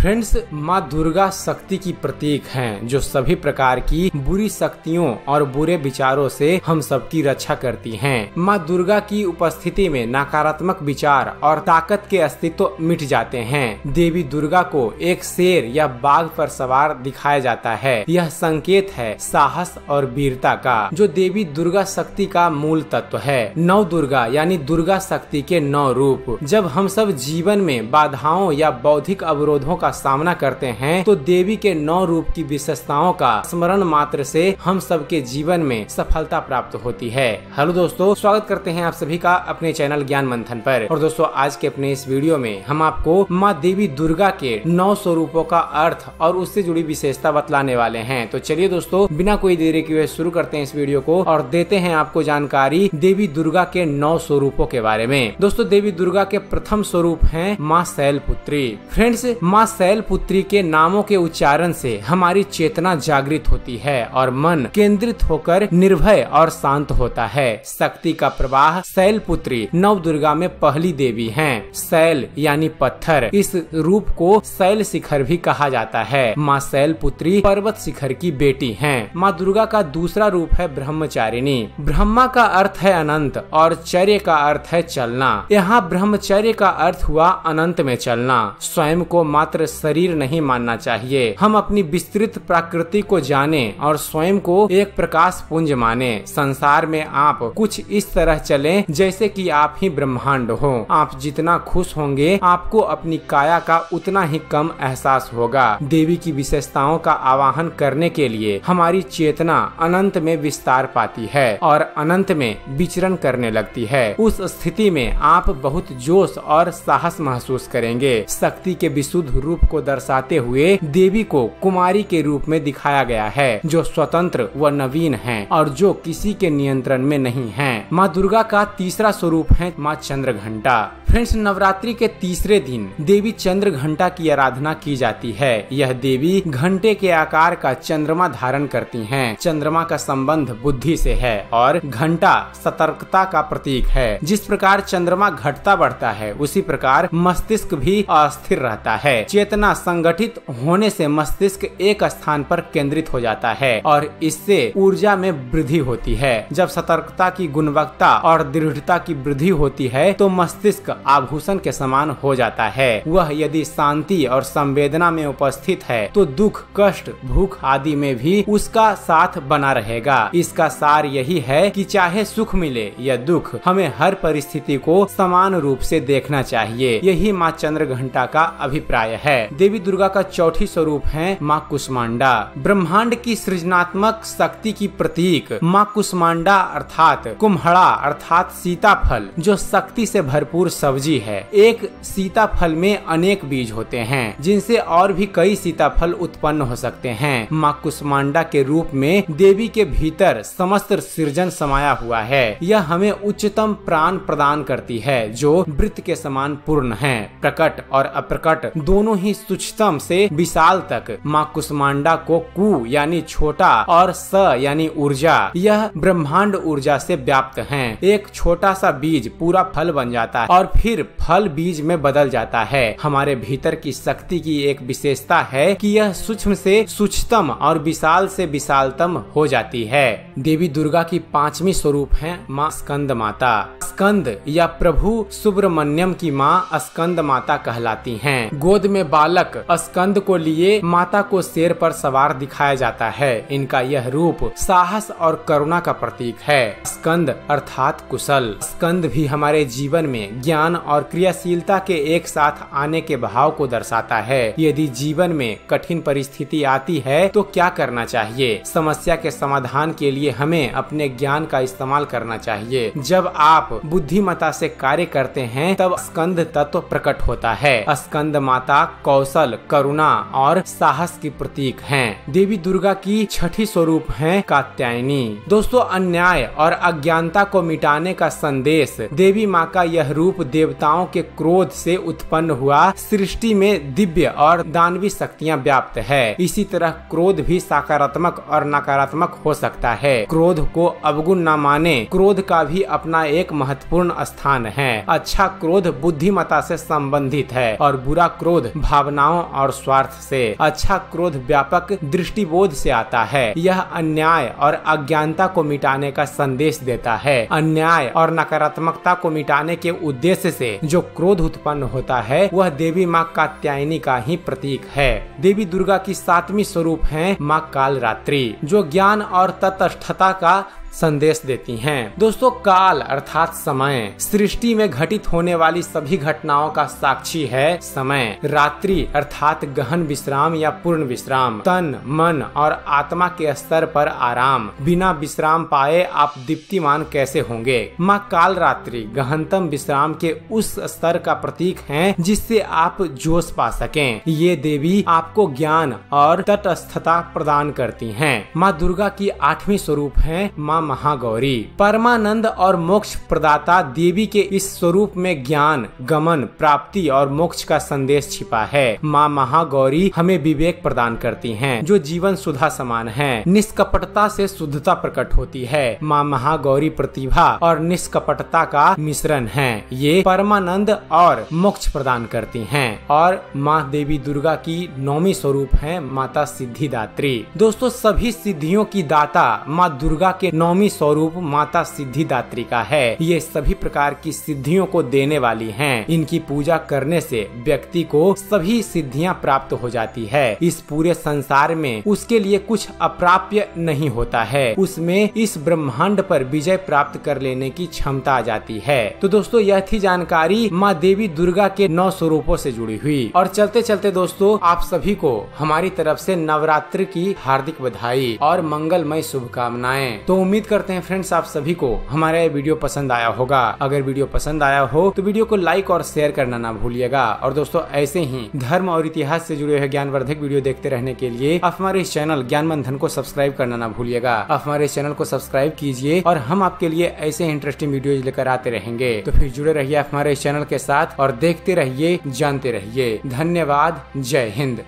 Friends, माँ दुर्गा शक्ति की प्रतीक हैं, जो सभी प्रकार की बुरी शक्तियों और बुरे विचारों से हम सबकी रक्षा करती हैं। माँ दुर्गा की उपस्थिति में नकारात्मक विचार और ताकत के अस्तित्व मिट जाते हैं। देवी दुर्गा को एक शेर या बाघ पर सवार दिखाया जाता है। यह संकेत है साहस और वीरता का, जो देवी दुर्गा शक्ति का मूल तत्व है। नव दुर्गा, यानी दुर्गा शक्ति के नौ रूप। जब हम सब जीवन में बाधाओं या बौद्धिक अवरोधों का सामना करते हैं तो देवी के नौ रूप की विशेषताओं का स्मरण मात्र से हम सबके जीवन में सफलता प्राप्त होती है। हेलो दोस्तों, स्वागत करते हैं आप सभी का अपने चैनल ज्ञान मंथन पर। और दोस्तों, आज के अपने इस वीडियो में हम आपको माँ देवी दुर्गा के नौ स्वरूपों का अर्थ और उससे जुड़ी विशेषता बतलाने वाले हैं। तो चलिए दोस्तों, बिना कोई देरी के शुरू करते हैं इस वीडियो को और देते हैं आपको जानकारी देवी दुर्गा के नौ स्वरूपों के बारे में। दोस्तों, देवी दुर्गा के प्रथम स्वरूप है माँ शैल पुत्री फ्रेंड्स, माँ शैल पुत्री के नामों के उच्चारण से हमारी चेतना जागृत होती है और मन केंद्रित होकर निर्भय और शांत होता है। शक्ति का प्रवाह शैल पुत्री नव दुर्गा में पहली देवी हैं। शैल यानी पत्थर, इस रूप को शैल शिखर भी कहा जाता है। माँ शैल पुत्री पर्वत शिखर की बेटी है। माँ दुर्गा का दूसरा रूप है ब्रह्मचारिणी। ब्रह्मा का अर्थ है अनंत और चर्य का अर्थ है चलना। यहाँ ब्रह्मचर्य का अर्थ हुआ अनंत में चलना। स्वयं को मात्र शरीर नहीं मानना चाहिए। हम अपनी विस्तृत प्रकृति को जाने और स्वयं को एक प्रकाश पुंज माने। संसार में आप कुछ इस तरह चले जैसे कि आप ही ब्रह्मांड हो। आप जितना खुश होंगे, आपको अपनी काया का उतना ही कम एहसास होगा। देवी की विशेषताओं का आवाहन करने के लिए हमारी चेतना अनंत में विस्तार पाती है और अनंत में विचरण करने लगती है। उस स्थिति में आप बहुत जोश और साहस महसूस करेंगे। शक्ति के विशुद्ध रूप को दर्शाते हुए देवी को कुमारी के रूप में दिखाया गया है, जो स्वतंत्र व नवीन है और जो किसी के नियंत्रण में नहीं है। माँ दुर्गा का तीसरा स्वरूप है माँ चंद्र घंटा फ्रेंड्स, नवरात्रि के तीसरे दिन देवी चंद्र घंटा की आराधना की जाती है। यह देवी घंटे के आकार का चंद्रमा धारण करती हैं। चंद्रमा का संबंध बुद्धि से है और घंटा सतर्कता का प्रतीक है। जिस प्रकार चंद्रमा घटता बढ़ता है, उसी प्रकार मस्तिष्क भी अस्थिर रहता है। चेतना संगठित होने से मस्तिष्क एक स्थान पर केंद्रित हो जाता है और इससे ऊर्जा में वृद्धि होती है। जब सतर्कता की गुणवत्ता और दृढ़ता की वृद्धि होती है तो मस्तिष्क आभूषण के समान हो जाता है। वह यदि शांति और संवेदना में उपस्थित है तो दुख, कष्ट, भूख आदि में भी उसका साथ बना रहेगा। इसका सार यही है कि चाहे सुख मिले या दुख, हमें हर परिस्थिति को समान रूप से देखना चाहिए। यही माँ चंद्र घंटा का अभिप्राय है। देवी दुर्गा का चौथी स्वरूप है माँ कुष्मांडा। ब्रह्मांड की सृजनात्मक शक्ति की प्रतीक माँ कुष्मांडा अर्थात कुम्हड़ा अर्थात सीताफल, जो शक्ति से भरपूर सब्ज़ी है। एक सीताफल में अनेक बीज होते हैं, जिनसे और भी कई सीताफल उत्पन्न हो सकते हैं। माँ कुष्मांडा के रूप में देवी के भीतर समस्त सृजन समाया हुआ है। यह हमें उच्चतम प्राण प्रदान करती है, जो वृत्त के समान पूर्ण है। प्रकट और अप्रकट दोनों ही सूक्ष्म से विशाल तक। माँ कुष्मांडा को कु यानी छोटा और स यानी ऊर्जा, यह ब्रह्मांड ऊर्जा से व्याप्त है। एक छोटा सा बीज पूरा फल बन जाता है और फिर फल बीज में बदल जाता है। हमारे भीतर की शक्ति की एक विशेषता है कि यह सूक्ष्म से सूक्ष्मतम और विशाल से विशालतम हो जाती है। देवी दुर्गा की पांचवी स्वरूप है माँ स्कंद माता स्कंद या प्रभु सुब्रमण्यम की माँ स्कंद माता कहलाती हैं। गोद में बालक स्कंद को लिए माता को शेर पर सवार दिखाया जाता है। इनका यह रूप साहस और करुणा का प्रतीक है। स्कंद अर्थात कुशल। स्कंद भी हमारे जीवन में ज्ञान और क्रियाशीलता के एक साथ आने के भाव को दर्शाता है। यदि जीवन में कठिन परिस्थिति आती है तो क्या करना चाहिए? समस्या के समाधान के लिए हमें अपने ज्ञान का इस्तेमाल करना चाहिए। जब आप बुद्धिमता से कार्य करते हैं, तब स्कंद तत्व प्रकट होता है। स्कंद माता कौशल, करुणा और साहस की प्रतीक है। देवी दुर्गा की छठी स्वरूप है कात्यायनी। दोस्तों, अन्याय और अज्ञानता को मिटाने का संदेश, देवी माँ का यह रूप देवताओं के क्रोध से उत्पन्न हुआ, सृष्टि में दिव्य और दानवी शक्तियाँ व्याप्त है। इसी तरह क्रोध भी सकारात्मक और नकारात्मक हो सकता है। क्रोध को अवगुण न माने, क्रोध का भी अपना एक महत्वपूर्ण स्थान है। अच्छा क्रोध बुद्धिमता से संबंधित है और बुरा क्रोध भावनाओं और स्वार्थ से। अच्छा क्रोध व्यापक दृष्टिबोध से आता है। यह अन्याय और अज्ञानता को मिटाने का संदेश देता है। अन्याय और नकारात्मकता को मिटाने के उद्देश्य से जो क्रोध उत्पन्न होता है, वह देवी माँ कात्यायनी का ही प्रतीक है। देवी दुर्गा की सातवीं स्वरूप है माँ काल रात्रि जो ज्ञान और तटस्थता का संदेश देती हैं। दोस्तों, काल अर्थात समय। सृष्टि में घटित होने वाली सभी घटनाओं का साक्षी है समय। रात्रि अर्थात गहन विश्राम या पूर्ण विश्राम। तन, मन और आत्मा के स्तर पर आराम। बिना विश्राम पाए आप दीप्तिमान कैसे होंगे? माँ, काल रात्रि गहनतम विश्राम के उस स्तर का प्रतीक है जिससे आप जोश पा सके। ये देवी आपको ज्ञान और तटस्थता प्रदान करती है। माँ, दुर्गा की आठवीं स्वरूप है। माँ माँ महागौरी। परमानंद और मोक्ष प्रदाता देवी के इस स्वरूप में ज्ञान गमन प्राप्ति और मोक्ष का संदेश छिपा है। माँ महागौरी हमें विवेक प्रदान करती हैं, जो जीवन सुधा समान है। निष्कपटता से शुद्धता प्रकट होती है। माँ महागौरी प्रतिभा और निष्कपटता का मिश्रण है। ये परमानंद और मोक्ष प्रदान करती हैं। और माँ देवी दुर्गा की नौमी स्वरूप है माता सिद्धिदात्री। दोस्तों सभी सिद्धियों की दाता माँ दुर्गा के नौ नौमी स्वरूप माता सिद्धिदात्री का है। ये सभी प्रकार की सिद्धियों को देने वाली हैं। इनकी पूजा करने से व्यक्ति को सभी सिद्धियाँ प्राप्त हो जाती है। इस पूरे संसार में उसके लिए कुछ अप्राप्य नहीं होता है। उसमें इस ब्रह्मांड पर विजय प्राप्त कर लेने की क्षमता आ जाती है। तो दोस्तों, यह थी जानकारी माँ देवी दुर्गा के नौ स्वरूपों से जुड़ी हुई। और चलते चलते दोस्तों, आप सभी को हमारी तरफ़ से नवरात्र की हार्दिक बधाई और मंगलमय शुभकामनाएँ। तो उम्मीद करते हैं फ्रेंड्स आप सभी को हमारा ये वीडियो पसंद आया होगा। अगर वीडियो पसंद आया हो तो वीडियो को लाइक और शेयर करना ना भूलिएगा। और दोस्तों, ऐसे ही धर्म और इतिहास से जुड़े हुए ज्ञानवर्धक वीडियो देखते रहने के लिए आप हमारे इस चैनल ज्ञान बंधन को सब्सक्राइब करना ना भूलिएगा। आप हमारे चैनल को सब्सक्राइब कीजिए और हम आपके लिए ऐसे इंटरेस्टिंग वीडियो लेकर आते रहेंगे। तो फिर जुड़े रहिए हमारे इस चैनल के साथ और देखते रहिए, जानते रहिए। धन्यवाद। जय हिंद।